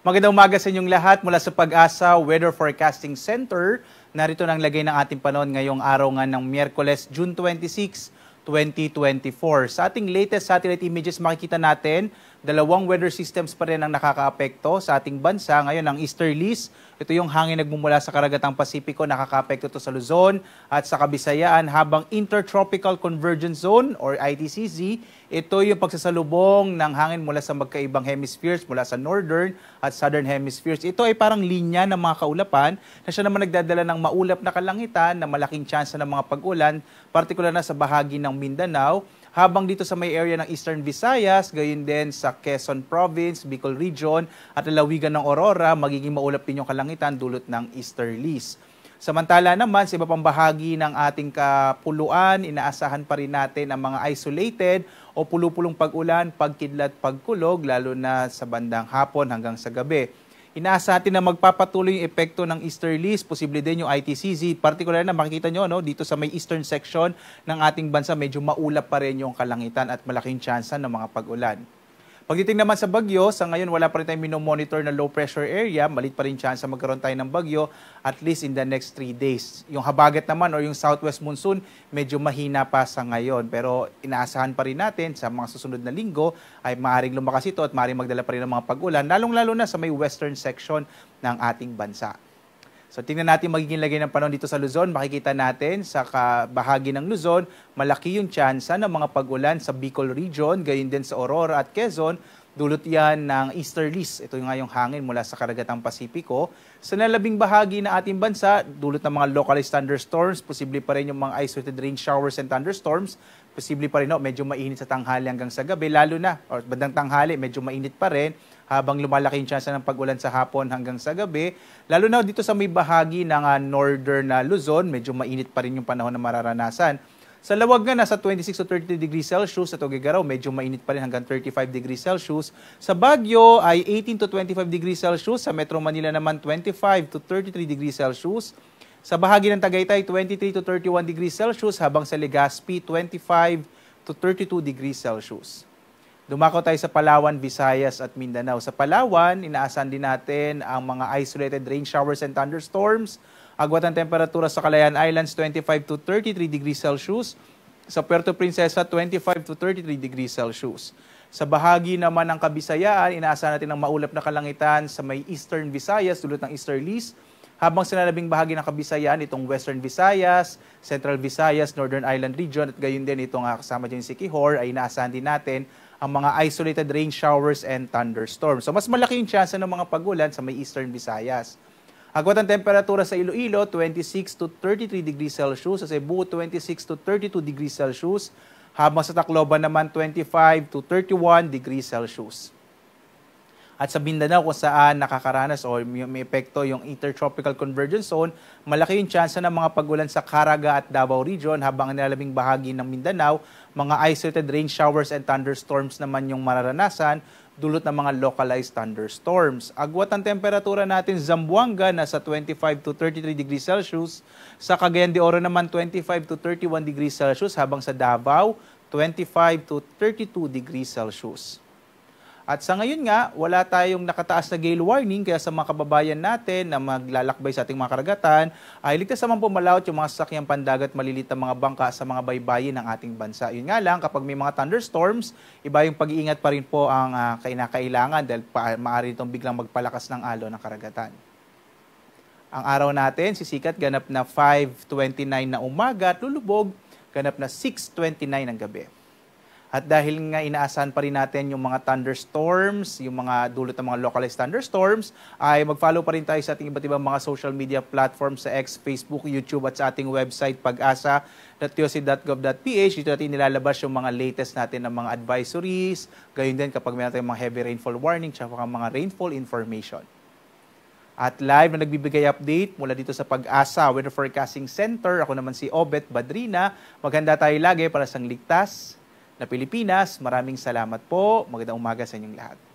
Magandang umaga sa inyong lahat mula sa Pag-asa Weather Forecasting Center. Narito nang lagay ng ating panahon ngayong araw nga ng Miyerkules, June 26, 2024. Sa ating latest satellite images makikita natin dalawang weather systems pa rin ang nakakaapekto sa ating bansa. Ngayon, ang easterlies, ito yung hangin nagmumula sa karagatang Pasipiko, nakakaapekto to sa Luzon at sa Kabisayaan, habang Intertropical Convergence Zone or ITCZ, ito yung pagsasalubong ng hangin mula sa magkaibang hemispheres, mula sa northern at southern hemispheres. Ito ay parang linya ng mga kaulapan na siya naman nagdadala ng maulap na kalangitan na malaking tsansa ng mga pag-ulan, partikular na sa bahagi ng Mindanao habang dito sa may area ng Eastern Visayas, gayon din sa Quezon Province, Bicol Region at lalawigan ng Aurora, magiging maulap din yung kalangitan dulot ng easterlies. Samantala naman sa iba pang bahagi ng ating kapuluan, inaasahan pa rin natin ang mga isolated o pulupulong pag-ulan, pagkidlat, pagkulog, lalo na sa bandang hapon hanggang sa gabi. Inaasa natin na magpapatuloy yung epekto ng easterlies, posible din yung ITCZ. Particular na makikita nyo no, dito sa may eastern section ng ating bansa, medyo maulap pa rin yung kalangitan at malaking tsansa ng mga pag-ulan. Pagdating naman sa bagyo, sa ngayon wala pa rin tayong minomonitor na low pressure area. Malit pa rin chance magkaroon tayo ng bagyo at least in the next 3 days. Yung habagat naman or yung southwest monsoon, medyo mahina pa sa ngayon. Pero inaasahan pa rin natin sa mga susunod na linggo ay maaaring lumakas ito at maaaring magdala pa rin ng mga pag-ulan, lalong-lalo na sa may western section ng ating bansa. So tingnan natin magiging lagay ng panahon dito sa Luzon. Makikita natin sa bahagi ng Luzon, malaki yung tsansa ng mga pag-ulan sa Bicol Region, gayon din sa Aurora at Quezon. Dulot yan ng easterlies. Ito nga yung hangin mula sa karagatang Pasipiko. Sa nalabing bahagi na ating bansa, dulot ng mga localized thunderstorms, posible pa rin yung mga isolated rain showers and thunderstorms. Posible pa rin, no, medyo mainit sa tanghali hanggang sa gabi, lalo na, or bandang tanghali, medyo mainit pa rin habang lumalaki yung chance ng pag-ulan sa hapon hanggang sa gabi. Lalo na dito sa may bahagi ng uh, northern na uh, Luzon, medyo mainit pa rin yung panahon na mararanasan. Sa lawag nga, nasa 26 to 30 degrees Celsius. Sa Tugigaraw, medyo mainit pa rin hanggang 35 degrees Celsius. Sa Baguio ay 18 to 25 degrees Celsius. Sa Metro Manila naman, 25 to 33 degrees Celsius. Sa bahagi ng Tagaytay, 23 to 31 degrees Celsius. Habang sa Legazpi, 25 to 32 degrees Celsius. Dumako tayo sa Palawan, Visayas at Mindanao. Sa Palawan, inaasahan din natin ang mga isolated rain showers and thunderstorms. Agwat ang temperatura sa Calayan Islands, 25 to 33 degrees Celsius. Sa Puerto Princesa, 25 to 33 degrees Celsius. Sa bahagi naman ng Kabisayaan, inaasahan natin ang maulap na kalangitan sa may Eastern Visayas, dulot ng easterlies. Habang sa nalabing bahagi ng Kabisayaan, itong Western Visayas, Central Visayas, Northern Island Region, at gayon din itong kasama dyan si Kihor, ay inaasahan din natin ang mga isolated rain showers and thunderstorms. So mas malaki yung chance ng mga pagulan sa may eastern Visayas. Agwat ang temperatura sa Iloilo, 26 to 33 degrees Celsius. Sa Cebu, 26 to 32 degrees Celsius. Habang sa Tacloban naman, 25 to 31 degrees Celsius. At sa Mindanao kung saan nakakaranas o may epekto yung Intertropical Convergence Zone, malaki yung chance ng mga pagulan sa Caraga at Davao Region habang nilalabing bahagi ng Mindanao, mga isolated rain showers and thunderstorms naman yung mararanasan dulot ng mga localized thunderstorms. Agwat ang temperatura natin Zamboanga nasa 25 to 33 degrees Celsius. Sa Cagayan de Oro naman 25 to 31 degrees Celsius habang sa Davao 25 to 32 degrees Celsius. At sa ngayon nga, wala tayong nakataas na gale warning kaya sa mga kababayan natin na maglalakbay sa ating mga karagatan, ay ligtas naman pumalawat yung mga sasakyang pandagat malilit na mga bangka sa mga baybayin ng ating bansa. Yun nga lang, kapag may mga thunderstorms, iba yung pag-iingat pa rin po ang uh, kinakailangan dahil pa, maaari itong biglang magpalakas ng alo ng karagatan. Ang araw natin, sisikat ganap na 5.29 na umaga at lulubog ganap na 6.29 ng gabi. At dahil nga inaasahan pa rin natin yung mga thunderstorms, yung mga dulot ng mga localized thunderstorms, ay mag-follow pa rin tayo sa ating iba't ibang mga social media platforms sa X, Facebook, YouTube at sa ating website pag-asa.toc.gov.ph. Dito natin nilalabas yung mga latest natin ng mga advisories, gayon din kapag meron tayong mga heavy rainfall warning, tsaka mga rainfall information. At live na nagbibigay update mula dito sa Pag-asa Weather Forecasting Center. Ako naman si Obet Badrina. Maganda tayo lagi para sa ligtas, na Pilipinas. Maraming salamat po. Magandang umaga sa inyong lahat.